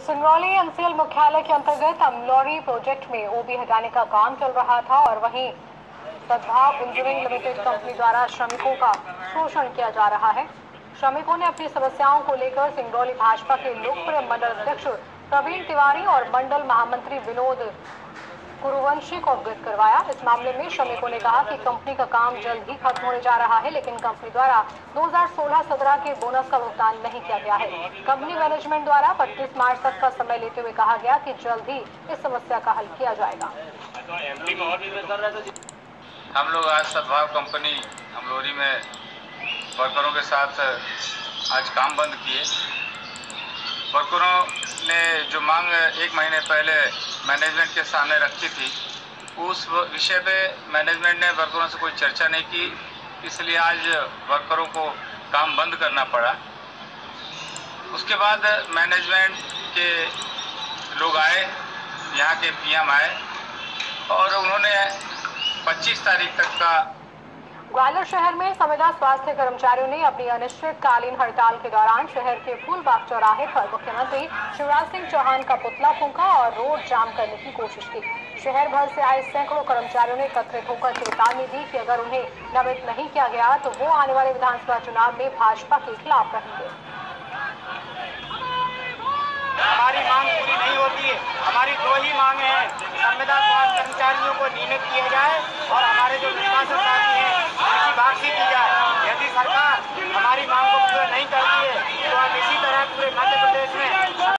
Singrauli NCL मुख्यालय के अंतर्गत अमलौरी प्रोजेक्ट में ओबी हटाने का काम चल रहा था और वहीं सद्भाव इंजीनियरिंग लिमिटेड कंपनी द्वारा श्रमिकों का शोषण किया जा रहा है। श्रमिकों ने अपनी समस्याओं को लेकर सिंगरौली भाजपा के लोकप्रिय मंडल अध्यक्ष प्रवीण तिवारी और मंडल महामंत्री विनोद कुरुवंशी को अवगत करवाया। इस मामले में श्रमिकों ने कहा कि कंपनी का काम जल्द ही खत्म होने जा रहा है, लेकिन कंपनी द्वारा 2016-17 के बोनस का भुगतान नहीं किया गया है। कंपनी मैनेजमेंट द्वारा 25 मार्च तक का समय लेते हुए कहा गया कि जल्द ही इस समस्या का हल किया जाएगा। हम लोग आज सद्भाव कंपनी अमलोरी में वर्करों के साथ आज काम बंद किए। वर्करों ने जो मांग एक महीने पहले मैनेजमेंट के सामने रखी थी। उस विषय पे मैनेजमेंट ने वर्करों से कोई चर्चा नहीं की। इसलिए आज वर्करों को काम बंद करना पड़ा। उसके बाद मैनेजमेंट के लोग आए, यहाँ के पीएम आए और उन्होंने 25 तारीख तक का ग्वालियर शहर में संविदा स्वास्थ्य कर्मचारियों ने अपनी अनिश्चितकालीन हड़ताल के दौरान शहर के फूलबाग चौराहे पर मुख्यमंत्री शिवराज सिंह चौहान का पुतला फूंका और रोड जाम करने की कोशिश की। शहर भर से आए सैकड़ों कर्मचारियों ने एकत्रित होकर चेतावनी दी कि अगर उन्हें नमित नहीं किया गया तो वो आने वाले विधानसभा चुनाव में भाजपा के खिलाफ रहेंगे। हमारी मांग पूरी नहीं होती है। हमारी दो ही मांगे हैं। संविदा स्वास्थ्य कर्मचारियों को नियमित किया जाए